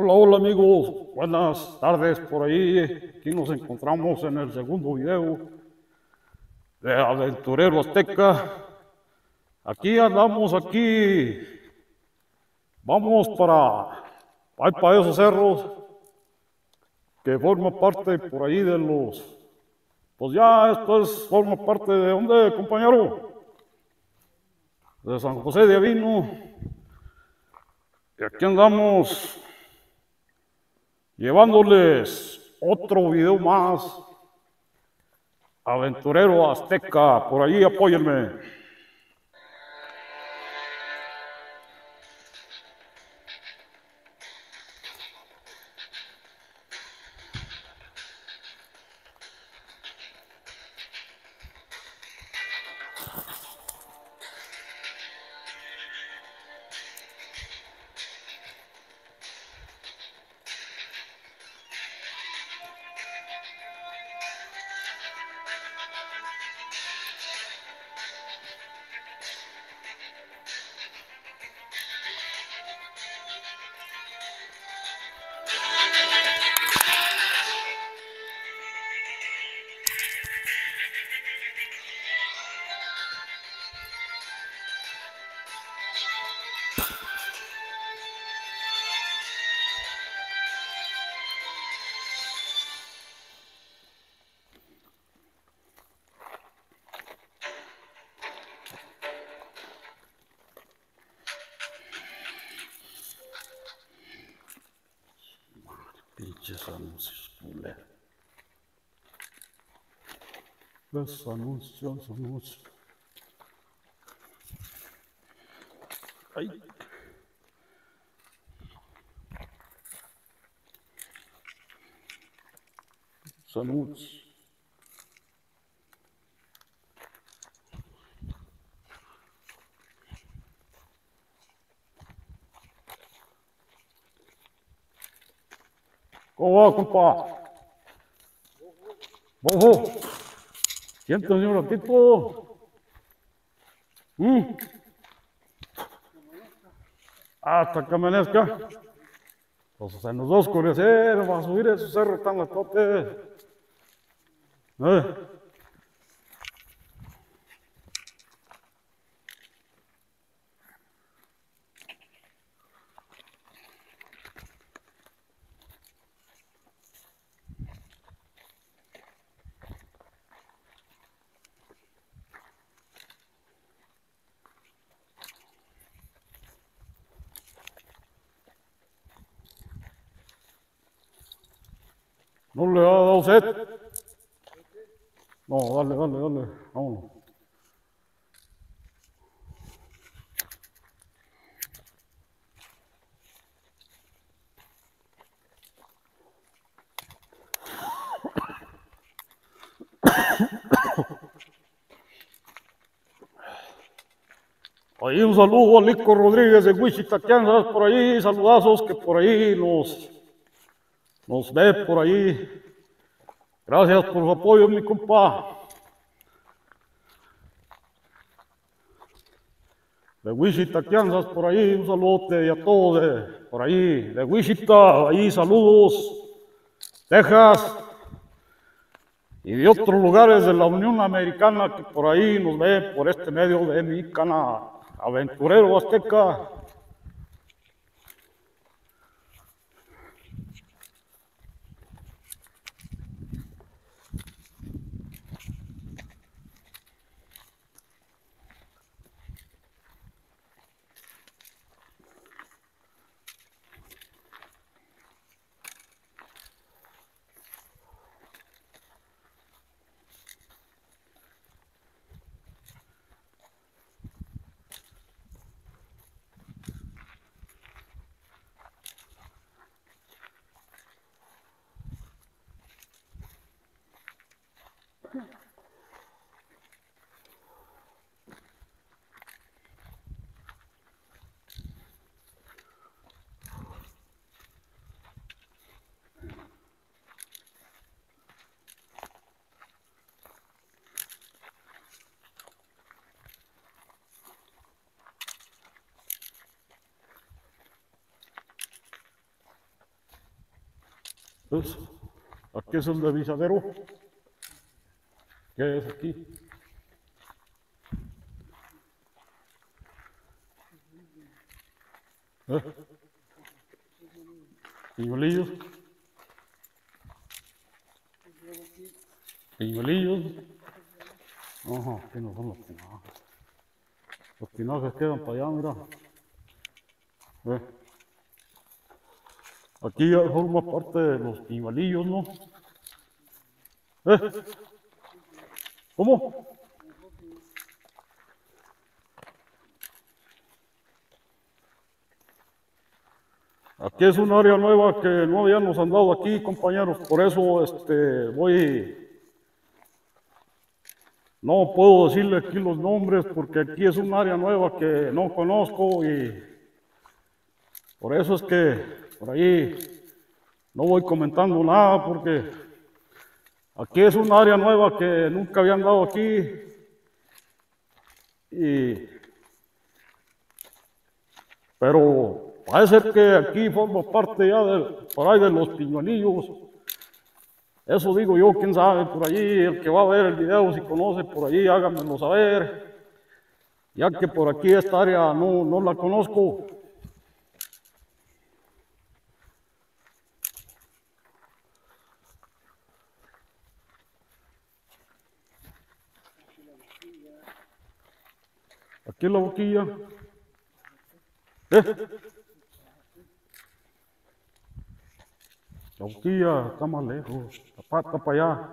Hola, hola amigos, buenas tardes por ahí. Aquí nos encontramos en el segundo video de Aventurero Azteca. Aquí andamos, aquí. Vamos para, para esos cerros que forma parte por ahí de los, pues ya esto es, forma parte de dónde, compañero? De San José de Avino. Y aquí andamos llevándoles otro video más. Aventurero Azteca, por ahí apóyenme. Anúncios, anúncios, anúncios. Ai. Os anúncios. Coloca um pó. Vovô. 100 euro pico. Mm. Hasta que amanezca. Pues se nos va a oscurecer, va a subir ese cerro tan gatote. Eh. Saludo a Lico Rodríguez de Wichita, Kansas, por ahí, saludazos que por ahí nos, nos ve por ahí. Gracias por su apoyo, mi compa. De Wichita, Kansas, por ahí, un saludote y a todos de, por ahí, de Wichita, ahí saludos, Texas. Y de otros lugares de la Unión Americana que por ahí nos ve por este medio de mi canal Aventurero Azteca. Aquí es el devisadero. ¿Qué es aquí? ¿Eh? Piñuelillos. Ajá, aquí no son los tinajes. Los tinajes quedan para allá, mira. ¿Eh? Aquí ya forma parte de los piñuelillos, ¿no? ¿Cómo? Aquí es un área nueva que no habíamos andado aquí, compañeros, por eso este, voy... No puedo decirle aquí los nombres porque aquí es un área nueva que no conozco y por eso es que por ahí no voy comentando nada porque aquí es un área nueva que nunca había andado aquí y pero parece que aquí forma parte ya de, por ahí de los piñuelillos. Eso digo yo, quién sabe, por allí, el que va a ver el video, si conoce por allí, háganmelo saber. Ya que por aquí esta área no, no la conozco. Aquí la boquilla. ¿Eh? La boquilla está más lejos, la pata para allá.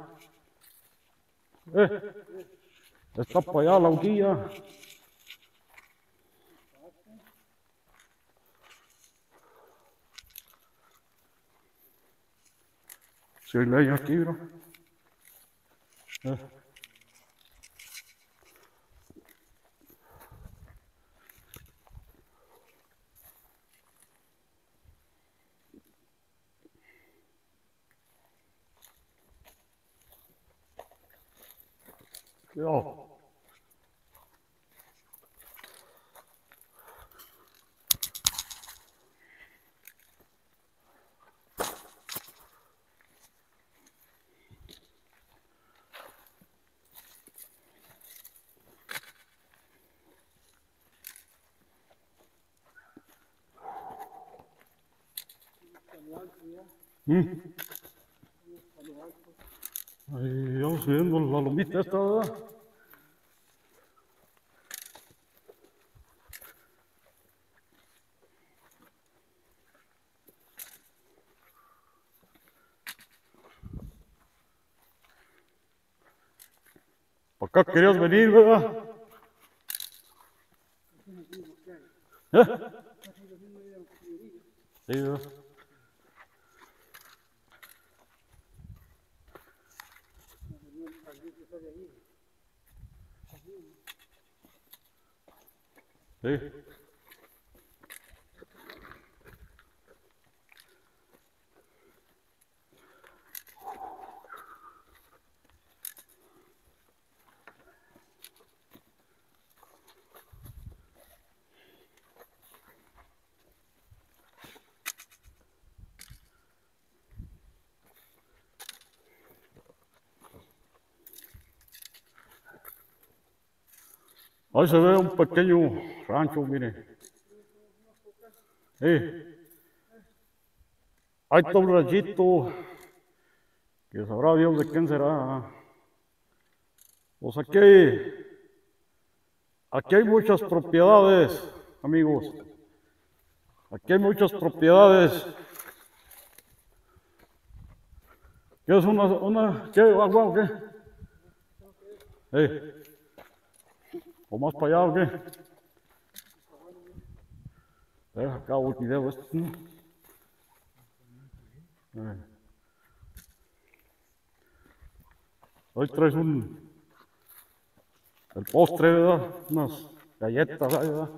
¿Eh? Está para allá la boquilla. Si hay leña aquí, mira. ¿Eh? Cuidado. Mm. Ahí vamos viendo la lomita esta, Как Para acá querías venir, ¿verdad? ¿Eh? Sí, ¿verdad? Sí. Ahí se ve un pequeño rancho, mire. Sí. Ahí está un ranchito que sabrá Dios de quién será. Pues aquí aquí hay muchas propiedades, amigos. Aquí hay muchas propiedades. ¿Qué es una, una, qué, agua o qué? Sí. ¿O más para allá o qué? Deja acabo el video este. ¿no? Eh. Hoy traes un... El postre, ¿verdad? Unas galletas, ¿verdad?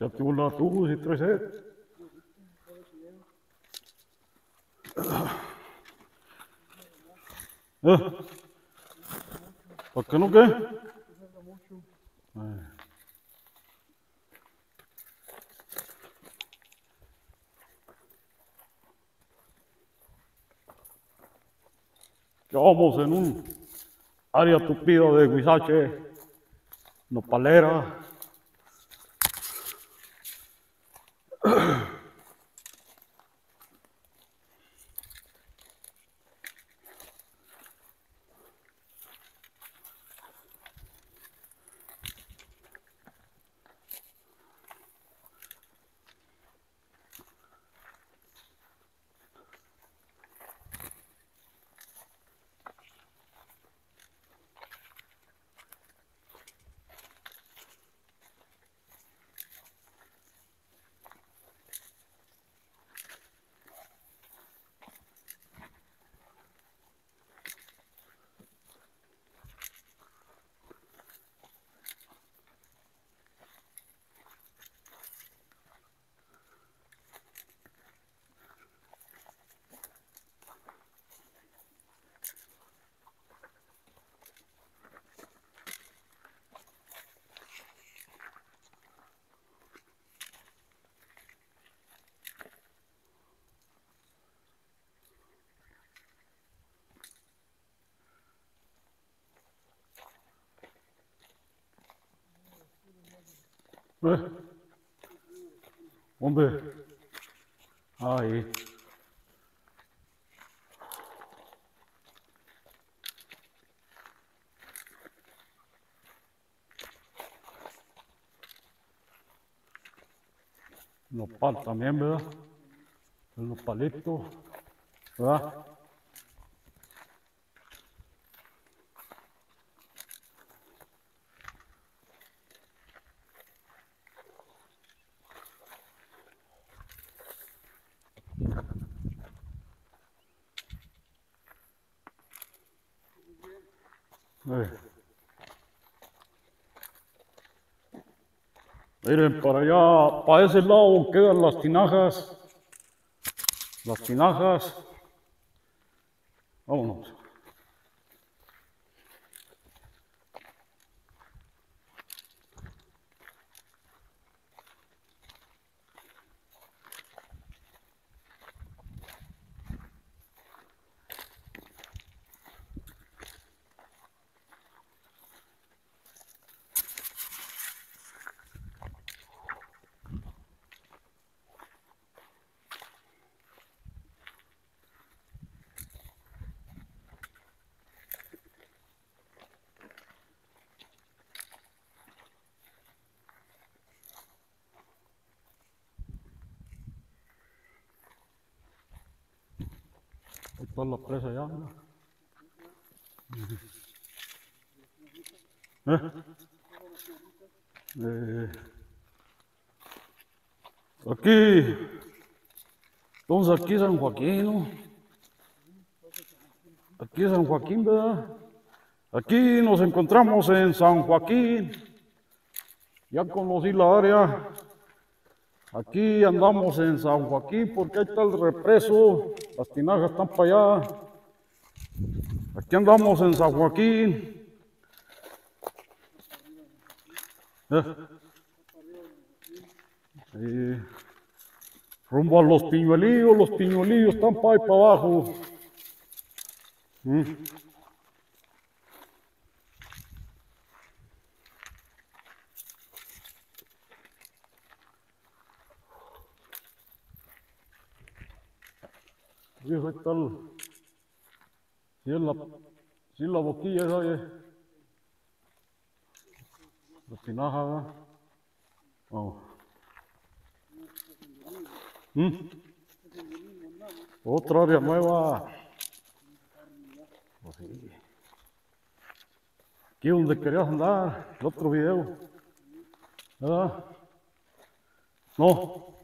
Ya te la tú si traes sed. ¿Eh? ¿Para qué no qué? Ay. Ya vamos en un área tupida de Huizache, nopalera. ¿Eh? Hombre. Ahí. Nopal también, ¿verdad? El nopalito, ¿verdad? Eh. Miren, para allá, para ese lado quedan las tinajas. Las tinajas. Ahí está la presa ya. ¿Eh? Eh, aquí, entonces aquí San Joaquín. Aquí San Joaquín, ¿verdad? Aquí nos encontramos en San Joaquín. Ya conocí la área. Aquí andamos en San Joaquín porque ahí está el represo. Las tinajas están para allá. Aquí andamos en San Joaquín. Eh. Rumbo a los piñuelillos, los piñuelillos están para ahí para abajo. Mm. Está el, sí, es la, sí, la boquilla esa la tinaja, ¿verdad? ¿Mm? Otra área nueva. Pues. Aquí donde querías andar, el otro video. ¿Verdad? No.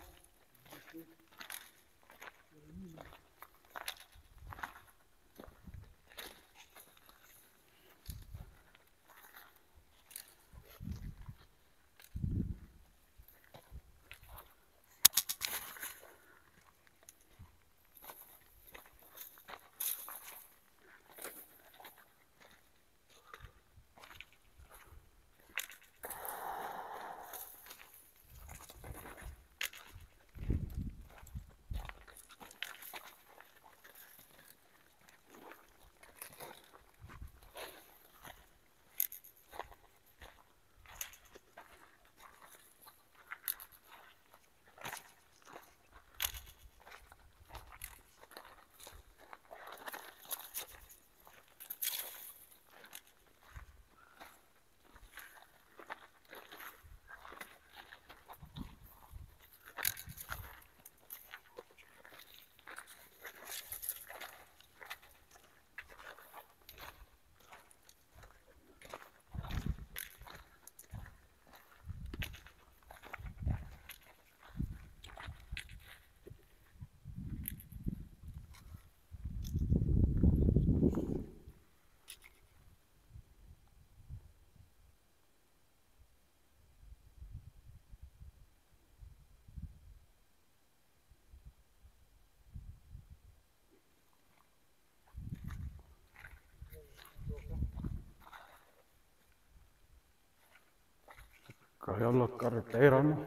Acá la carretera, ¿no?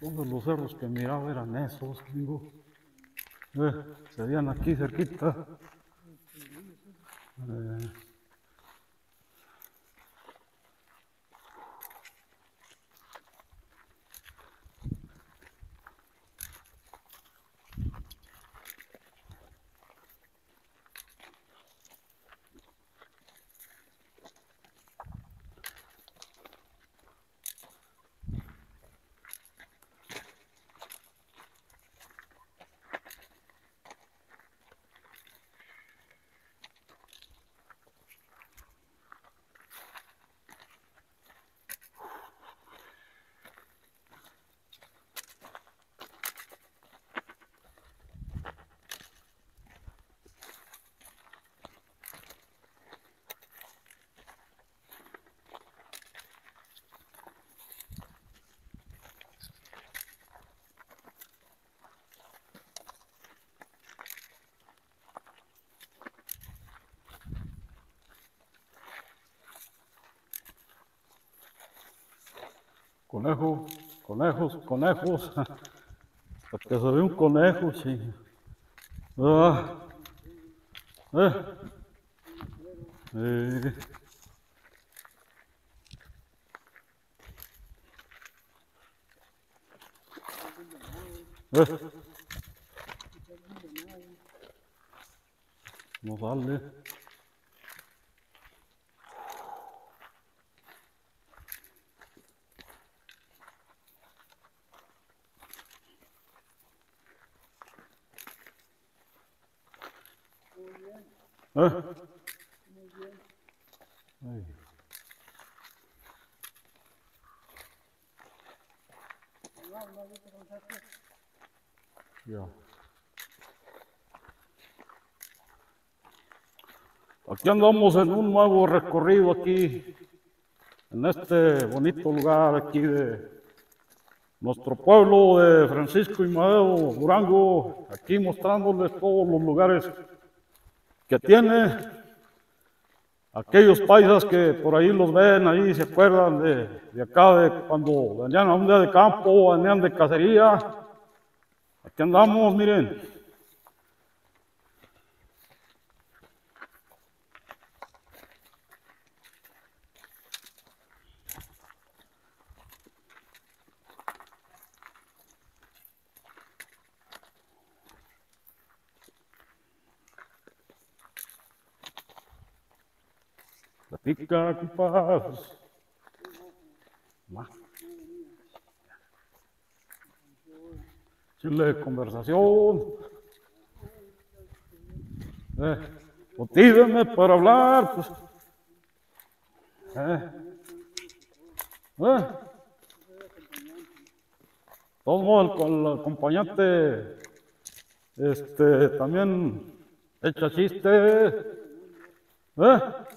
Todos los cerros que miraba eran esos, amigo. Eh, se veían aquí cerquita. Eh, Conejo, conejos, conejos. Hasta que se ve un conejo, sí. Ah. Eh. Eh. Eh. No sale. Ya. Aquí andamos en un nuevo recorrido aquí, en este bonito lugar aquí de nuestro pueblo de Francisco y Madero, Durango, aquí mostrándoles todos los lugares que tiene aquellos paisas que por ahí los ven, ahí se acuerdan de, de acá, de cuando venían a un día de campo, venían de cacería. Aquí andamos, miren. Compas. Ma. Chile conversación. Eh, motívenme para hablar. Pues. Eh. Eh. Todo el, el acompañante este, también echa chiste. ¿Eh?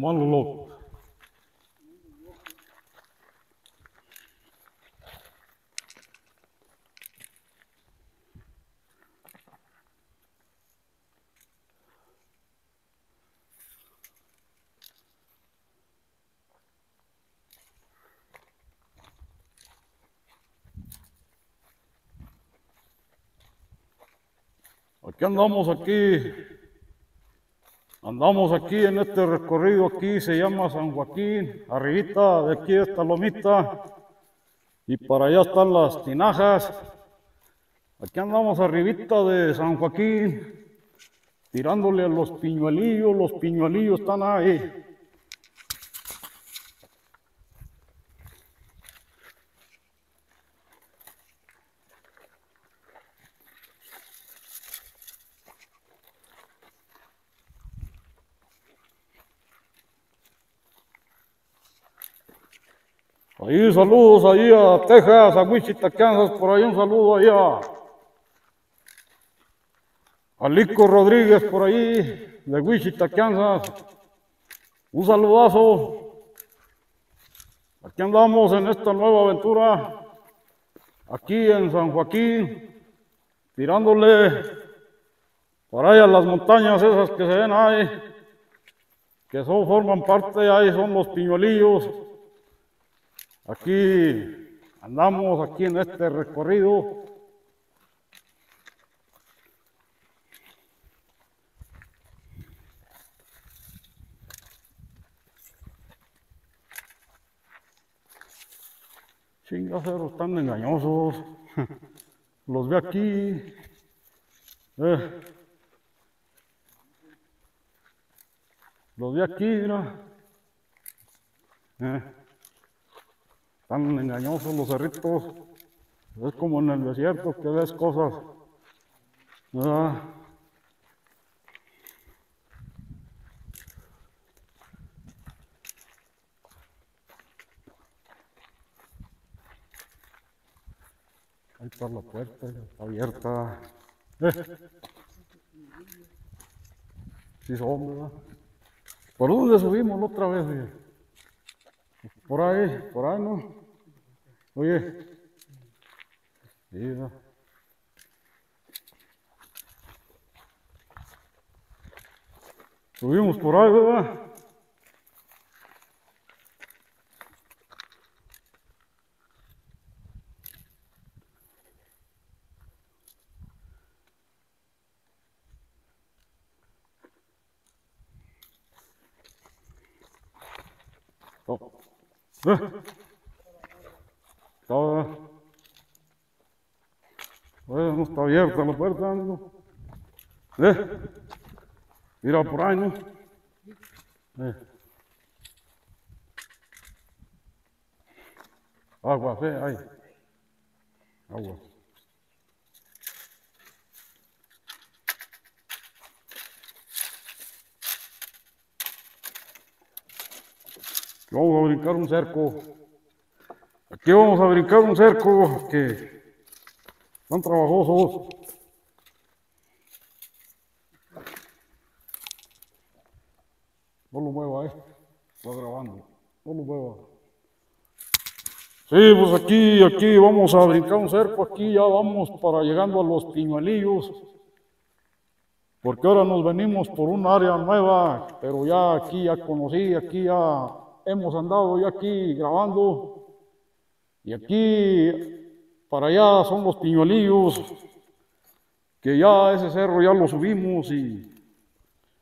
Loco. Aquí andamos aquí, andamos aquí en este recorrido aquí, se llama San Joaquín, arribita de aquí esta lomita, y para allá están las tinajas, Aquí andamos arribita de San Joaquín, tirándole a los piñuelillos, los piñuelillos están ahí. Ahí saludos ahí a Texas, a Wichita, Kansas, por ahí un saludo allá. A Lico Rodríguez por ahí, de Wichita, Kansas. Un saludazo. Aquí andamos en esta nueva aventura, aquí en San Joaquín, tirándole por ahí a las montañas esas que se ven ahí, que son, forman parte, ahí son los piñuelillos. Aquí andamos, aquí en este recorrido. Chingaceros tan engañosos. Los ve aquí. Eh. Los ve aquí, mira. Eh. Tan engañosos los cerritos. Es como en el desierto que ves cosas. Ahí está la puerta, está abierta. Eh. Sí son, ¿verdad? ¿Por dónde subimos la otra vez? Por ahí, por ahí, ¿no? Oye. Sí, ¿verdad? Subimos por ahí, ¿verdad? Oh. Eh. Está- Bueno, abierta la puerta, ¿no? ¿Eh? Mira por ahí, ¿no? Eh. Agua, sí, ahí. Vamos a brincar un cerco. Aquí vamos a brincar un cerco que están trabajosos. No lo mueva, eh. Va lo mueva. Sí, pues aquí, aquí vamos a brincar un cerco. Aquí ya vamos para llegando a los piñuelillos. Porque ahora nos venimos por un área nueva, pero ya aquí ya conocí, aquí ya hemos andado ya aquí grabando. Y aquí para allá son los piñuelillos, que ya ese cerro ya lo subimos y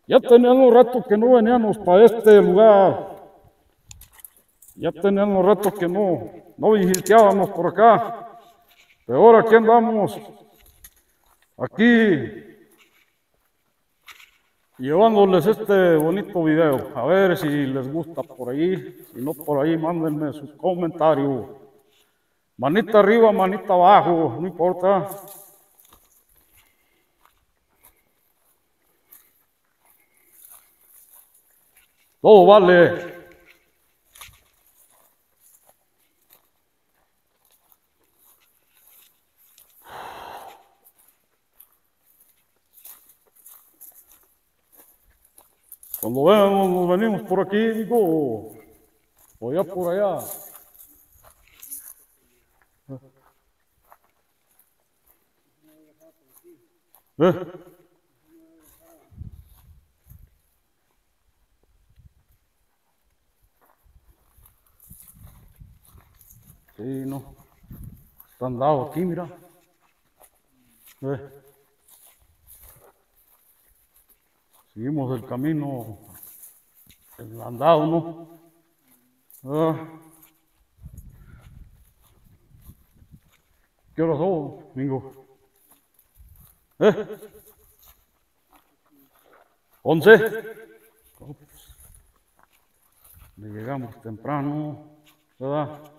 ya teníamos rato que no veníamos para este lugar. Ya teníamos rato que no, no por acá. Pero ahora aquí andamos, aquí llevándoles este bonito video. A ver si les gusta por ahí. Si no por ahí, mándenme sus comentarios. Manita arriba, manita abajo, no importa. Todo vale. Cuando veamos, nos venimos por aquí, digo, o ya por allá. ¿Eh? Sí, no. Están dados aquí, mira. ¿Eh? Seguimos el camino, el andado, ¿no? Ah. ¿Qué hora son, Mingo? ¿Eh? ¿Once? Le llegamos temprano, ¿verdad?